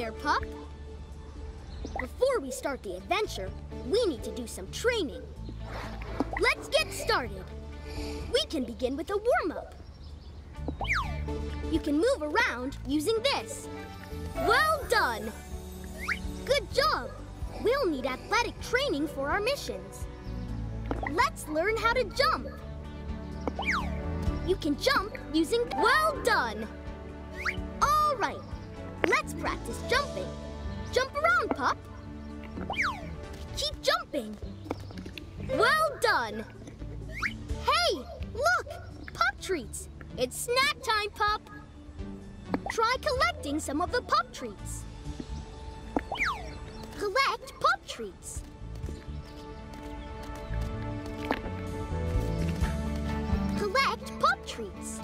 there, pup. Before we start the adventure, we need to do some training. Let's get started. We can begin with a warm-up. You can move around using this. Well done! Good job! We'll need athletic training for our missions. Let's learn how to jump. You can jump using well done. All right, let's practice jumping. Jump around, pup. Keep jumping. Well done. Hey, look, pup treats. It's snack time, pup. Try collecting some of the pup treats. Collect pup treats. Collect pup treats.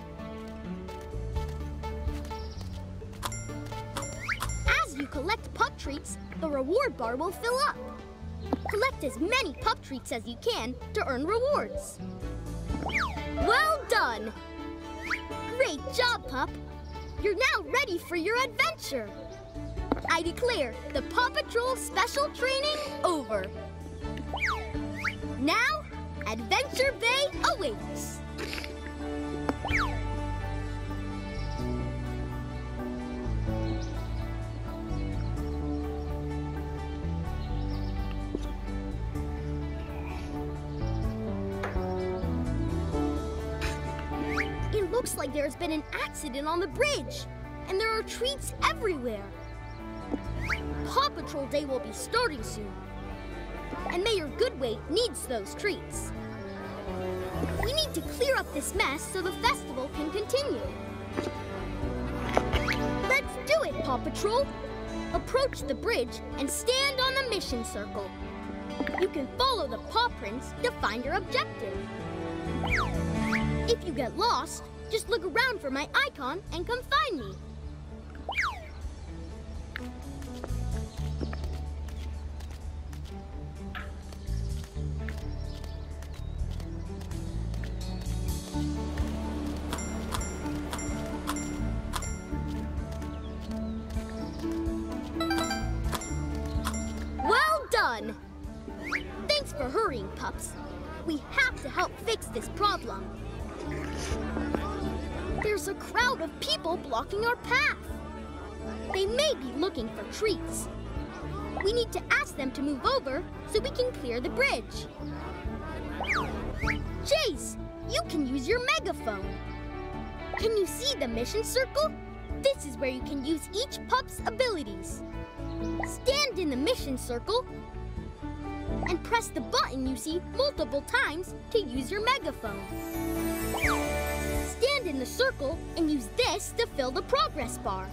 Collect pup treats, the reward bar will fill up. Collect as many pup treats as you can to earn rewards. Well done! Great job, pup! You're now ready for your adventure! I declare the Paw Patrol Special Training over. Now, Adventure Bay awaits. There's been an accident on the bridge, and there are treats everywhere. Paw Patrol Day will be starting soon, and Mayor Goodway needs those treats. We need to clear up this mess so the festival can continue. Let's do it, Paw Patrol! Approach the bridge and stand on the mission circle. You can follow the paw prints to find your objective. If you get lost, just look around for my icon and come find me. Well done! Thanks for hurrying, pups. We have to help fix this problem. A crowd of people blocking our path. They may be looking for treats. We need to ask them to move over so we can clear the bridge. Chase, you can use your megaphone. Can you see the mission circle? This is where you can use each pup's abilities. Stand in the mission circle and press the button you see multiple times to use your megaphone. In the circle and use this to fill the progress bar.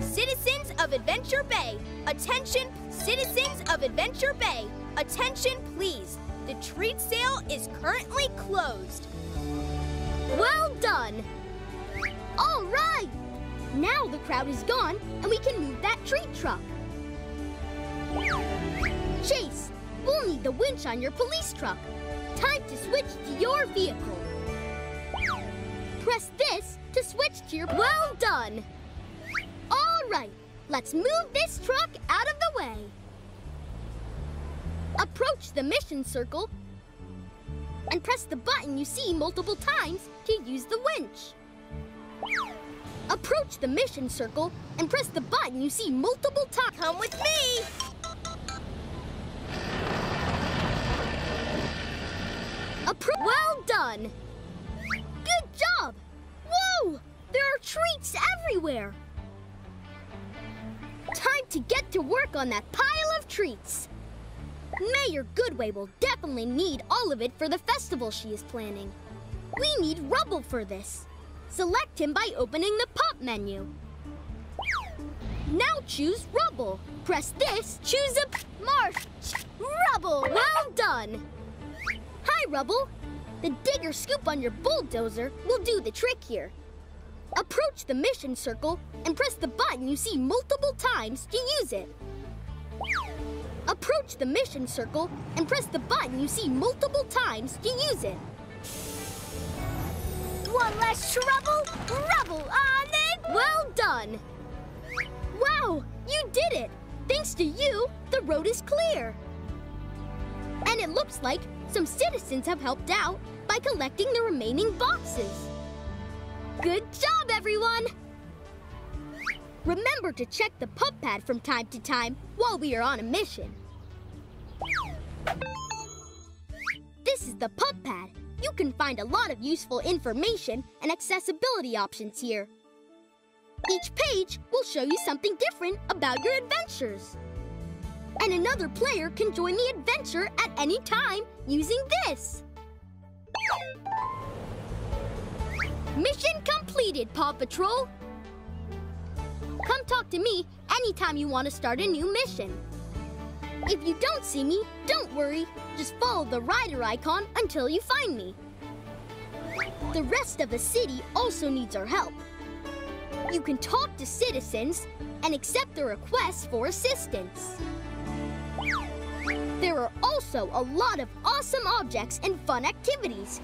Citizens of Adventure Bay, attention, citizens of Adventure Bay, attention please. The treat sale is currently closed. Well done! All right! Now the crowd is gone and we can move that treat truck. Chase, we'll need the winch on your police truck. Time to switch to your vehicle. Press this to switch to your... Well done! All right, let's move this truck out of the way. Approach the mission circle and press the button you see multiple times to use the winch. Approach the mission circle and press the button you see multiple times. Come with me! Appro- well done! Treats everywhere! Time to get to work on that pile of treats! Mayor Goodway will definitely need all of it for the festival she is planning. We need Rubble for this. Select him by opening the pup menu. Now choose Rubble. Press this, choose a marsh. Rubble! Well done! Hi, Rubble. The digger scoop on your bulldozer will do the trick here. Approach the mission circle and press the button you see multiple times to use it. Approach the mission circle and press the button you see multiple times to use it. One less trouble, rubble on it! Well done! Wow, you did it! Thanks to you, the road is clear. And it looks like some citizens have helped out by collecting the remaining boxes. Good job, everyone! Remember to check the pup pad from time to time while we are on a mission. This is the pup pad. You can find a lot of useful information and accessibility options here. Each page will show you something different about your adventures. And another player can join the adventure at any time using this. Mission completed, Paw Patrol! Come talk to me anytime you want to start a new mission. If you don't see me, don't worry. Just follow the Ryder icon until you find me. The rest of the city also needs our help. You can talk to citizens and accept their requests for assistance. There are also a lot of awesome objects and fun activities,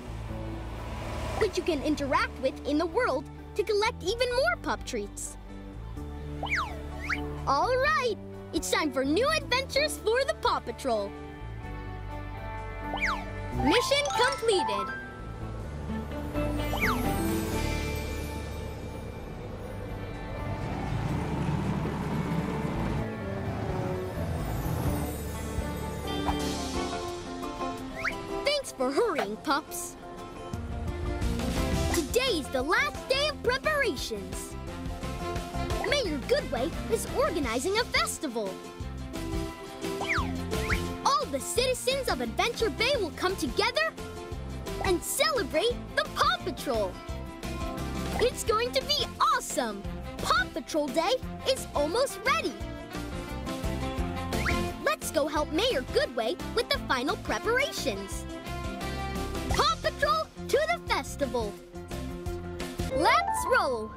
which you can interact with in the world to collect even more pup treats. All right, it's time for new adventures for the Paw Patrol. Mission completed. Thanks for hurrying, pups. The last day of preparations. Mayor Goodway is organizing a festival. All the citizens of Adventure Bay will come together and celebrate the Paw Patrol. It's going to be awesome! Paw Patrol Day is almost ready. Let's go help Mayor Goodway with the final preparations. Paw Patrol to the festival. Let's roll!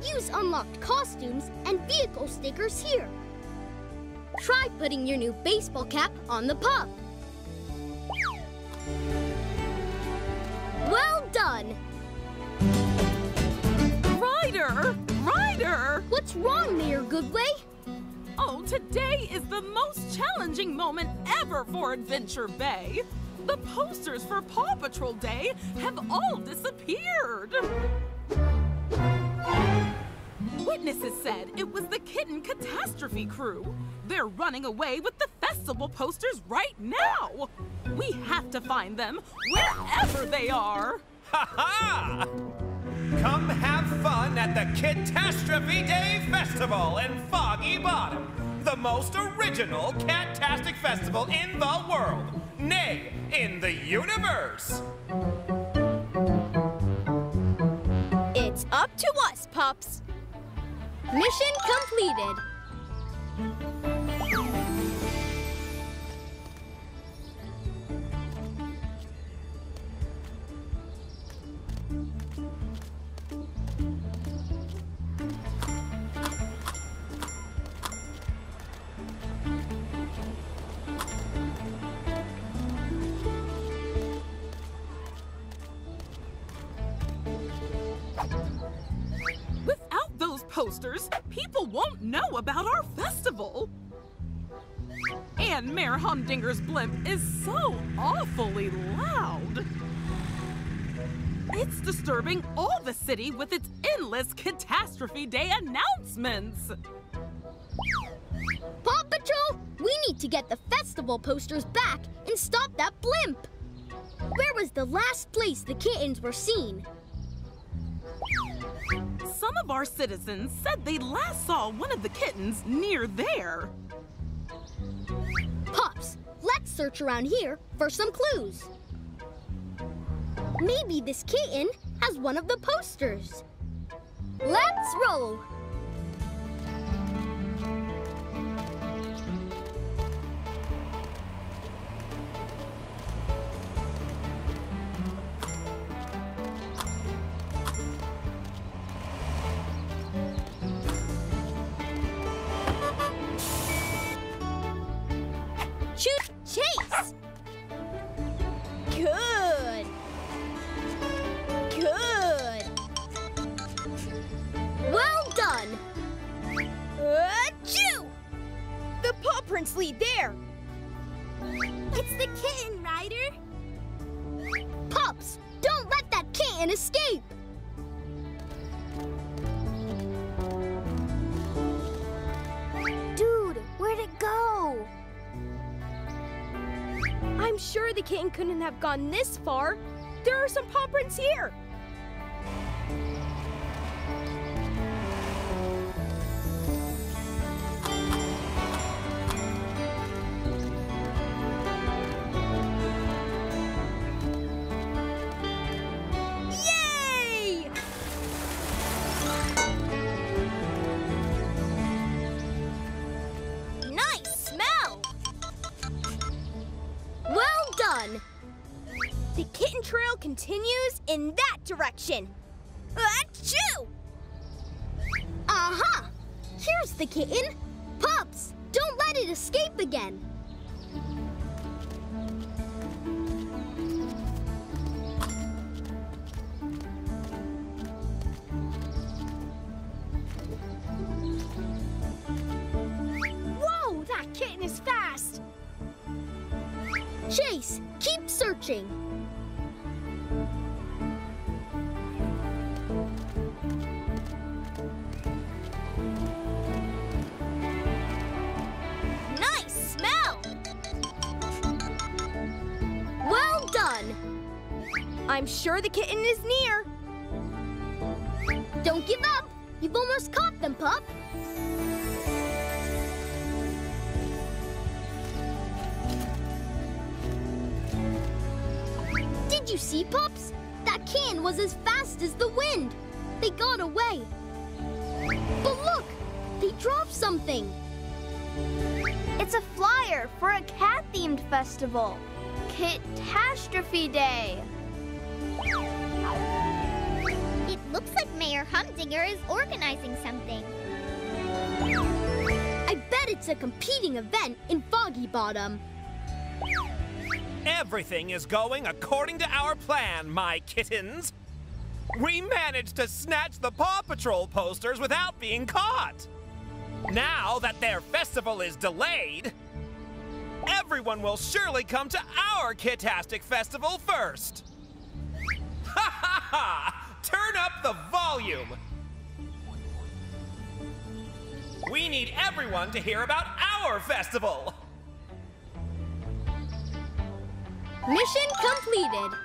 Can use unlocked costumes and vehicle stickers here. Try putting your new baseball cap on the pup. Well done! Ryder! Ryder! What's wrong, Mayor Goodway? Oh, today is the most challenging moment ever for Adventure Bay. The posters for Paw Patrol Day have all disappeared. Witnesses said it was the Kitten Catastrophe crew. They're running away with the festival posters right now. We have to find them wherever they are. Ha ha! Come have fun at the Catastrophe Day Festival in Foggy Bottom, the most original cat-tastic festival in the world, nay, in the universe. It's up to us, pups. Mission completed. Posters, people won't know about our festival. And Mayor Humdinger's blimp is so awfully loud. It's disturbing all the city with its endless Catastrophe Day announcements. Paw Patrol, we need to get the festival posters back and stop that blimp. Where was the last place the kittens were seen? Some of our citizens said they last saw one of the kittens near there. Pops, let's search around here for some clues. Maybe this kitten has one of the posters. Let's roll. Lead there. It's the kitten, Ryder. Pops, don't let that kitten escape. Dude, where'd it go? I'm sure the kitten couldn't have gone this far. There are some paw prints here. In that direction. Achoo! Aha! Here's the kitten. Pups, don't let it escape again. Whoa, that kitten is fast! Chase, keep searching. I'm sure the kitten is near. Don't give up. You've almost caught them, pup. Did you see, pups? That can was as fast as the wind. They got away. But look, they dropped something. It's a flyer for a cat-themed festival. Catastrophe Day. It looks like Mayor Humdinger is organizing something. I bet it's a competing event in Foggy Bottom. Everything is going according to our plan, my kittens. We managed to snatch the Paw Patrol posters without being caught. Now that their festival is delayed, everyone will surely come to our Kitastic Festival first. Turn up the volume! We need everyone to hear about our festival! Mission completed.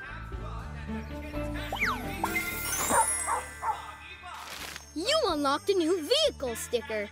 You unlocked a new vehicle sticker.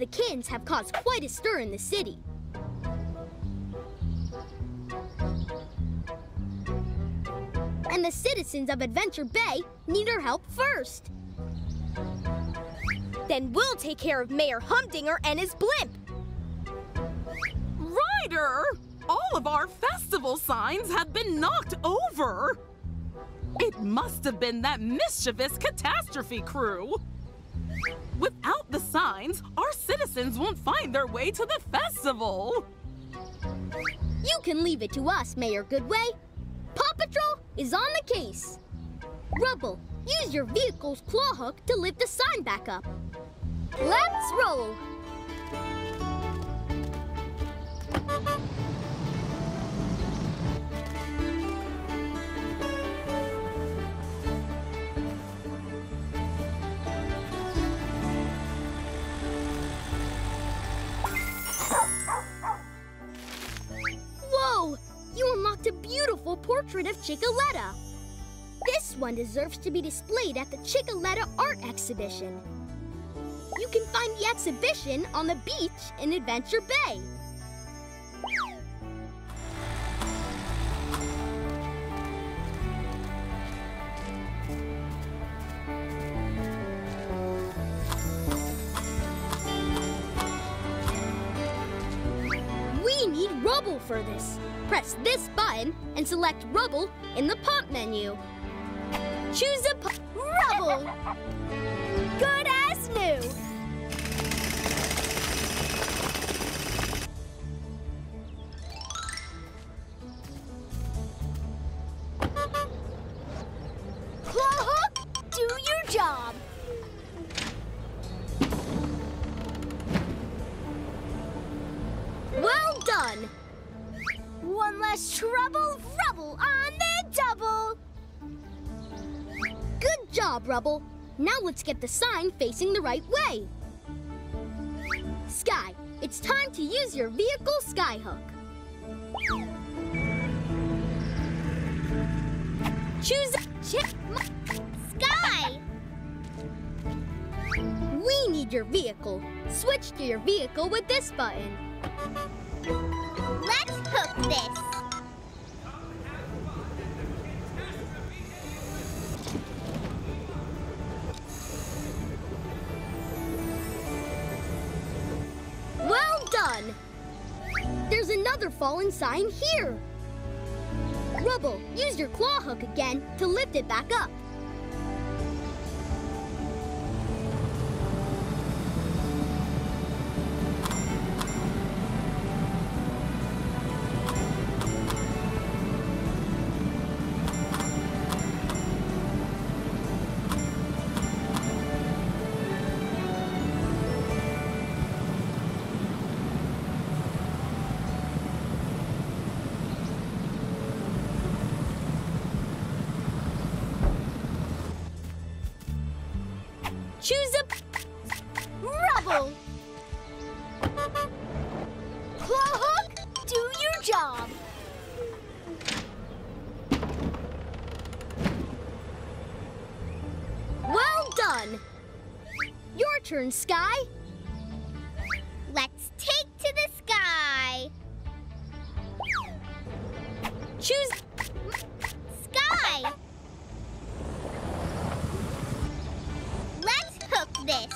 The kittens have caused quite a stir in the city. And the citizens of Adventure Bay need our help first. Then we'll take care of Mayor Humdinger and his blimp. Ryder! All of our festival signs have been knocked over! It must have been that mischievous catastrophe crew! Without the signs, our citizens won't find their way to the festival! You can leave it to us, Mayor Goodway. Paw Patrol is on the case. Rubble, use your vehicle's claw hook to lift the sign back up. Let's roll. Beautiful portrait of Chickaletta. This one deserves to be displayed at the Chickaletta Art Exhibition. You can find the exhibition on the beach in Adventure Bay. For this. Press this button and select Rubble in the pup menu. Choose a Rubble! Good trouble, Rubble on the double! Good job, Rubble. Now let's get the sign facing the right way. Sky, it's time to use your vehicle skyhook. Choose a chip. Sky! We need your vehicle. Switch to your vehicle with this button. Let's hook this. Fallen sign here. Rubble, use your claw hook again to lift it back up. This.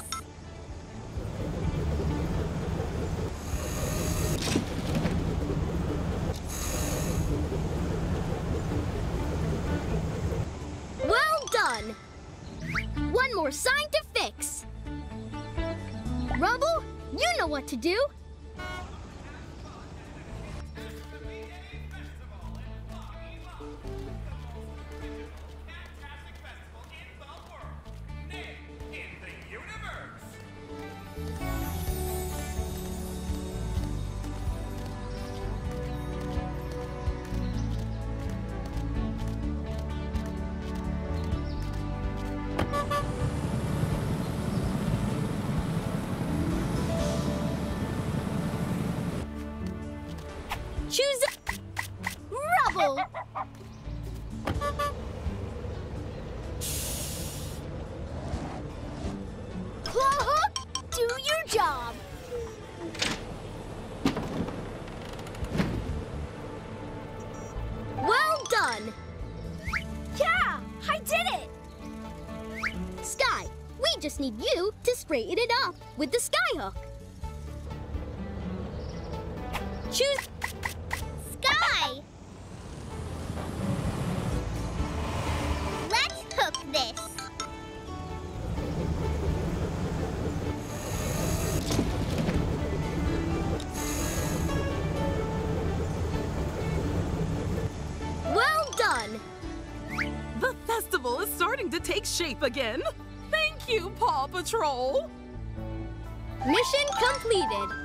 Well done. One more sign to fix. Rubble, you know what to do. Just need you to straighten it up with the skyhook. Choose Sky! Let's hook this. Well done! The festival is starting to take shape again. Patrol. Mission completed.